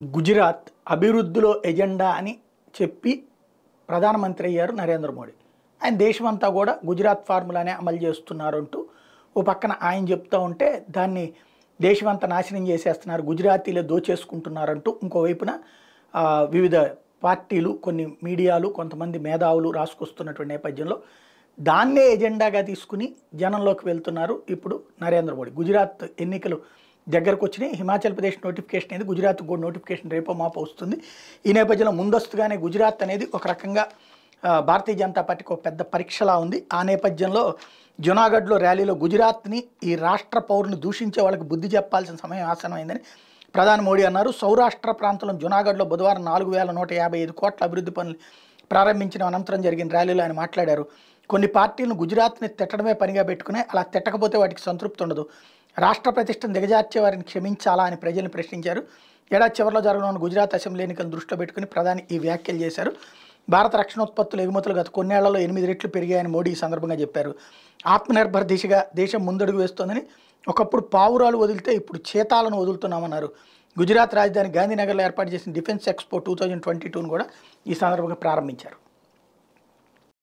గుజరాత్ అభివృద్ధిలో ఎజెండా అని చెప్పి ప్రధానమంత్రి అయ్యారు నరేంద్ర మోడీ. ఆయన దేశమంతా కూడా గుజరాత్ ఫార్ములానే అమలు చేస్తున్నారు అంటూ ఓ పక్కన ఆయన చెప్తూ ఉంటే దాన్ని దేశమంతా నాశనం చేసేస్తున్నారు గుజరాతీలే దోచేసుకుంటున్నారంటూ ఇంకోవైపున వివిధ పార్టీలు కొన్ని మీడియాలు కొంతమంది మేధావులు రాసుకొస్తున్నటువంటి నేపథ్యంలో దాన్నే ఎజెండాగా తీసుకుని జనంలోకి వెళ్తున్నారు ఇప్పుడు నరేంద్ర మోడీ. గుజరాత్ ఎన్నికలు దగ్గరకు వచ్చినాయి హిమాచల్ ప్రదేశ్ నోటిఫికేషన్ అనేది గుజరాత్ కూడా నోటిఫికేషన్ రేపో మాపో వస్తుంది. ఈ నేపథ్యంలో ముందస్తుగానే గుజరాత్ అనేది ఒక రకంగా భారతీయ జనతా పార్టీకి ఒక పెద్ద పరీక్షలా ఉంది. ఆ నేపథ్యంలో జునాగఢ్లో ర్యాలీలో గుజరాత్ని ఈ రాష్ట్ర పౌరుని దూషించే వాళ్ళకి బుద్ధి చెప్పాల్సిన సమయం ఆసనమైందని ప్రధాని మోడీ అన్నారు. సౌరాష్ట్ర ప్రాంతంలో జునాగఢ్లో బుధవారం నాలుగు వేల నూట యాభై ఐదు కోట్ల అభివృద్ధి పనులు ప్రారంభించిన అనంతరం జరిగిన ర్యాలీలో ఆయన మాట్లాడారు. కొన్ని పార్టీలను గుజరాత్ని తిట్టడమే పనిగా పెట్టుకుని అలా తిట్టకపోతే వాటికి సంతృప్తి ఉండదు. రాష్ట్ర ప్రతిష్టను దిగజార్చే వారిని క్షమించాలా అని ప్రజల్ని ప్రశ్నించారు. ఏడాది చివరిలో జరగనున్న గుజరాత్ అసెంబ్లీ ఎన్నికలను దృష్టిలో పెట్టుకుని ప్రధాని ఈ వ్యాఖ్యలు చేశారు. భారత రక్షణోత్పత్తుల ఎగుమతులు గత కొన్నేళ్ళలో ఎనిమిది రెట్లు పెరిగాయని మోడీ ఈ సందర్భంగా చెప్పారు. ఆత్మనిర్భర్ దిశగా దేశం ముందడుగు వేస్తోందని ఒకప్పుడు పావురాలు వదిలితే ఇప్పుడు చేతాలను వదులుతున్నామన్నారు. గుజరాత్ రాజధాని గాంధీనగర్లో ఏర్పాటు చేసిన defence expo two thousand twenty టూను కూడా ఈ సందర్భంగా ప్రారంభించారు.